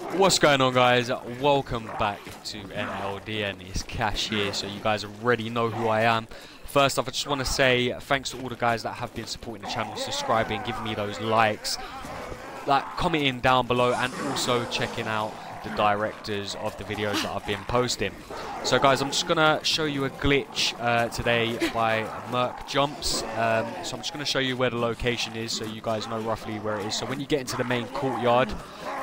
What's going on guys? Welcome back to NLDN. It's Cash here, so you guys already know who I am. First off, I just want to say thanks to all the guys that have been supporting the channel, subscribing, giving me those likes, like commenting down below, and also checking out the directors of the videos that I've been posting. So guys, I'm just going to show you a glitch uh, today by MercJumps. Um, so I'm just going to show you where the location is so you guys know roughly where it is. So when you get into the main courtyard,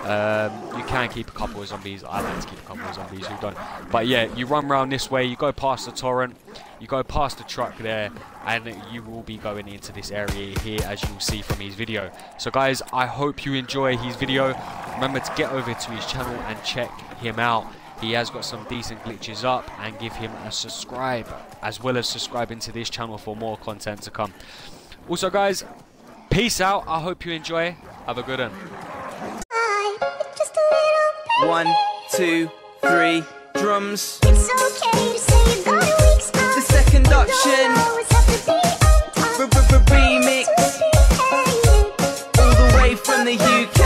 um, you can keep a couple of zombies. I like to keep a couple of zombies who don't. But yeah, you run around this way, you go past the torrent, you go past the truck there, and you will be going into this area here as you will see from his video. So guys, I hope you enjoy his video. Remember to get over to his channel and check him out. He has got some decent glitches up and give him a subscribe as well as subscribing to this channel for more content to come. Also guys, peace out. I hope you enjoy. Have a good one. One, two, three, drums. It's okay to say you got a weak spot. The second option. No, it's have to be up top. Remix. All the way from the UK.